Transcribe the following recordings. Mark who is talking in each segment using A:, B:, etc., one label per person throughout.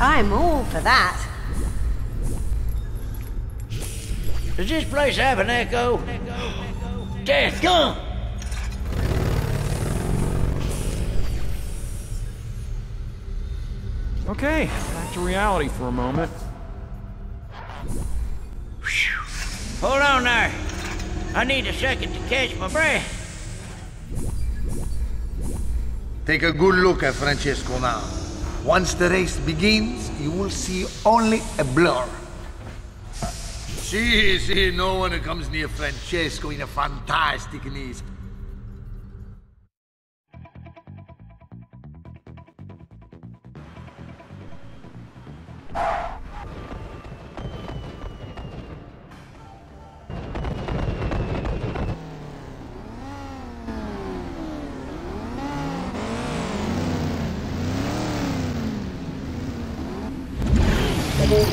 A: I'm all for that.
B: Does this place have an echo? Death, come!
C: Okay, back to reality for a moment.
B: Hold on there. I need a second to catch my breath.
D: Take a good look at Francesco now. Once the race begins, you will see only a blur. See, see, no one comes near Francesco in a fantastic knees. Energy!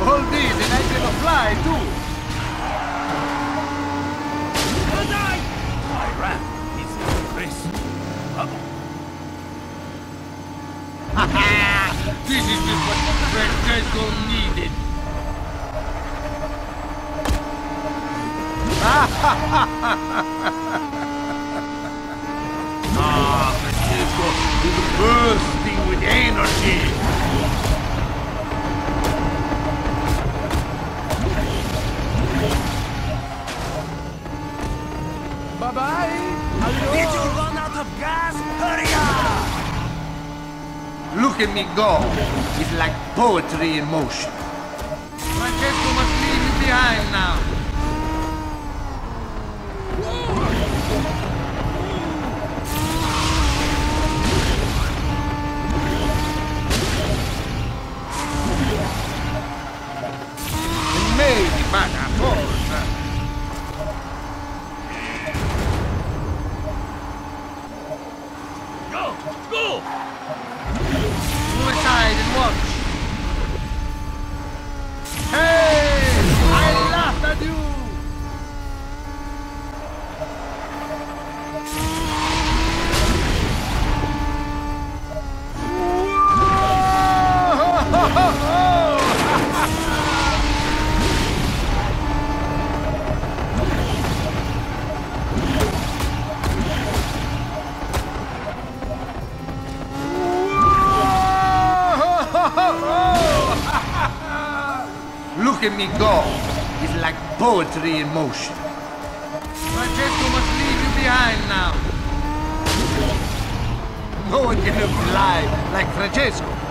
D: All this and I can fly too!
E: My ram is crisp.
D: This is just what Francesco needed! ah, Francesco is bursting with energy!
E: Did you run out of gas? Hurry up!
D: Look at me go! It's like poetry in motion. Francesco must leave you behind now. You! Look at me go. It's like poetry in motion. Francesco must leave you behind now. No one can fly like Francesco.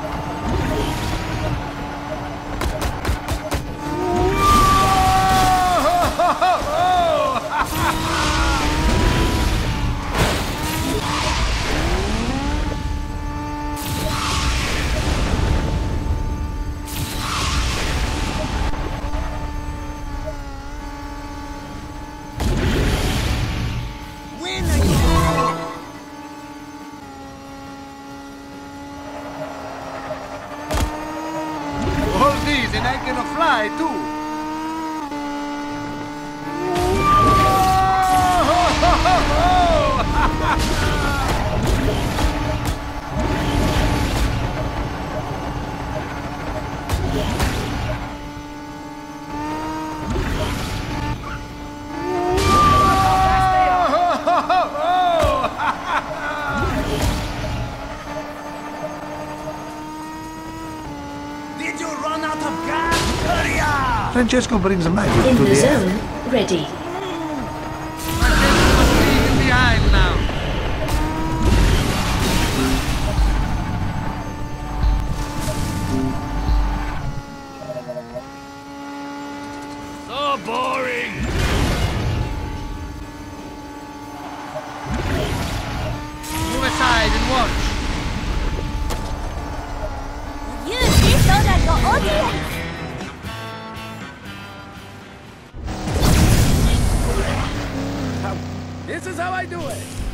D: I can fly too.
E: Did you run out of gas? Hurry up!
D: Francesco brings a magic
F: In
D: to
F: the
D: the air.
F: zone, ready.
D: Francesco must leave you behind now.
E: So boring! This is how I do it!